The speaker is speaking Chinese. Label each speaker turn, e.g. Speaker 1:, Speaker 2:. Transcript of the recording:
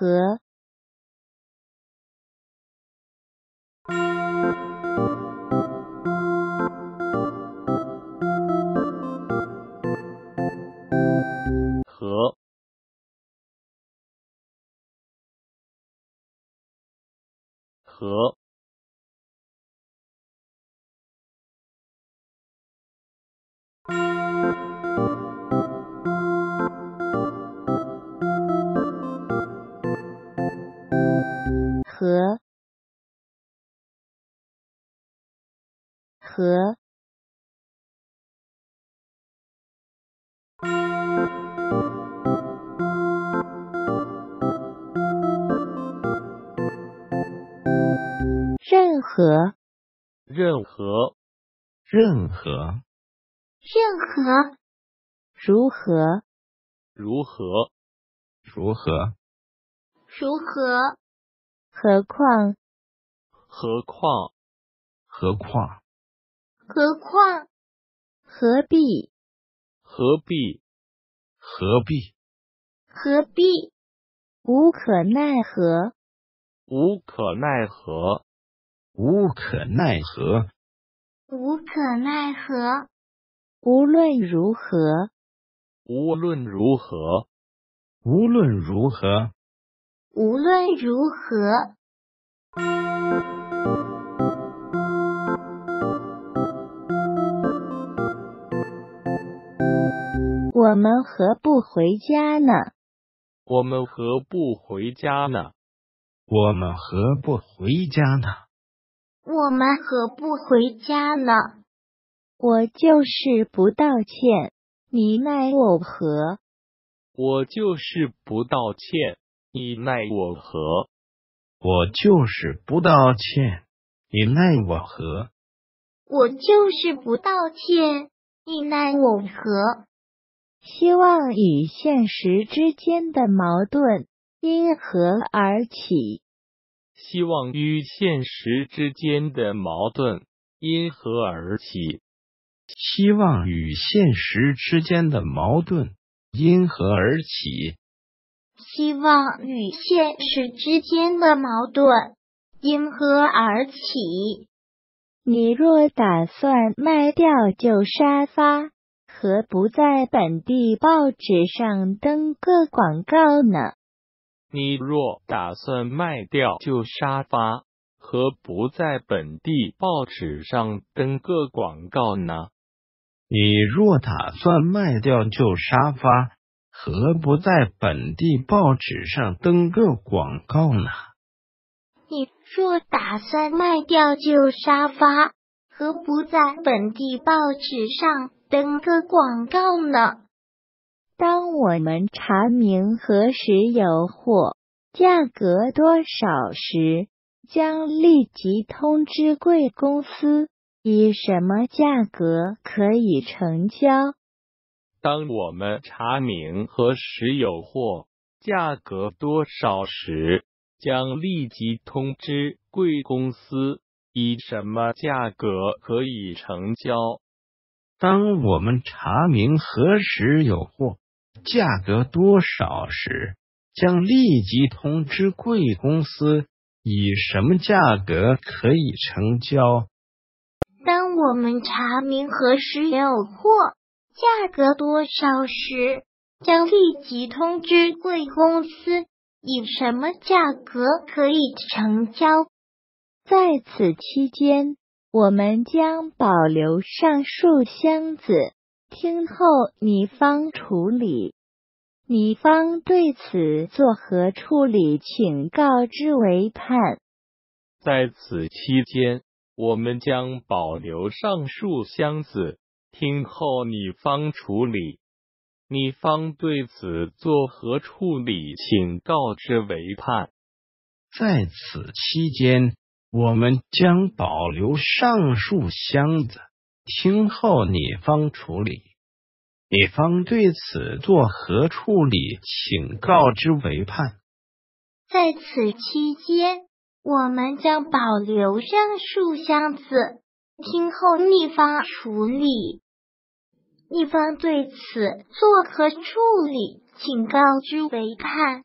Speaker 1: 和
Speaker 2: 和。和。
Speaker 1: 和和任何
Speaker 2: 任何
Speaker 3: 任何
Speaker 4: 任何
Speaker 1: 如何
Speaker 2: 如何
Speaker 3: 如何
Speaker 4: 如何
Speaker 1: 何况？
Speaker 2: 何况？
Speaker 3: 何况？
Speaker 4: 何况？
Speaker 1: 何必
Speaker 2: 何必
Speaker 3: 何必
Speaker 4: 何必
Speaker 1: 无可奈何
Speaker 2: 无可奈何
Speaker 3: 无可奈何
Speaker 4: 无可奈何
Speaker 1: 无论如何
Speaker 2: 无论如何
Speaker 3: 无论如何
Speaker 4: 无论如何
Speaker 1: 我们何不回家呢？
Speaker 2: 我们何不回家呢？
Speaker 3: 我们何不回家呢？
Speaker 4: 我们何不回家呢？
Speaker 1: 我就是不道歉，你奈我何？
Speaker 2: 我就是不道歉，你奈我何？
Speaker 3: 我就是不道歉，你奈我何？
Speaker 4: 我就是不道歉，你奈我何？
Speaker 1: 希望与现实之间的矛盾因何而起？
Speaker 2: 希望与现实之间的矛盾因何而起？
Speaker 3: 希望与现实之间的矛盾因何而起？
Speaker 4: 希望与现实之间的矛盾因何而起？
Speaker 1: 你若打算卖掉旧沙发，何不在本地报纸上登个广告呢？
Speaker 2: 你若打算卖掉旧沙发，何不在本地报纸上登个广告呢？
Speaker 3: 你若打算卖掉旧沙发，何不在本地报纸上登个广告呢？
Speaker 4: 你若打算卖掉旧沙发，何不在本地报纸上登个广告呢？
Speaker 1: 当我们查明何时有货、价格多少时，将立即通知贵公司，以什么价格可以成交。
Speaker 2: 当我们查明何时有货、价格多少时，将立即通知贵公司，以什么价格可以成交。
Speaker 3: 当我们查明何时有货、价格多少时，将立即通知贵公司，以什么价格可以成交。
Speaker 4: 当我们查明何时有货、价格多少？时，将立即通知贵公司，以什么价格可以成交。
Speaker 1: 在此期间，我们将保留上述箱子，听候你方处理。你方对此作何处理，请告知为盼。
Speaker 2: 在此期间，我们将保留上述箱子，听候你方处理。你方对此作何处理，请告知为盼。
Speaker 3: 在此期间，我们将保留上述箱子，听候你方处理。你方对此作何处理，请告知为盼。
Speaker 4: 在此期间，我们将保留上述箱子，听候逆方处理。逆方对此作何处理，请告知为盼。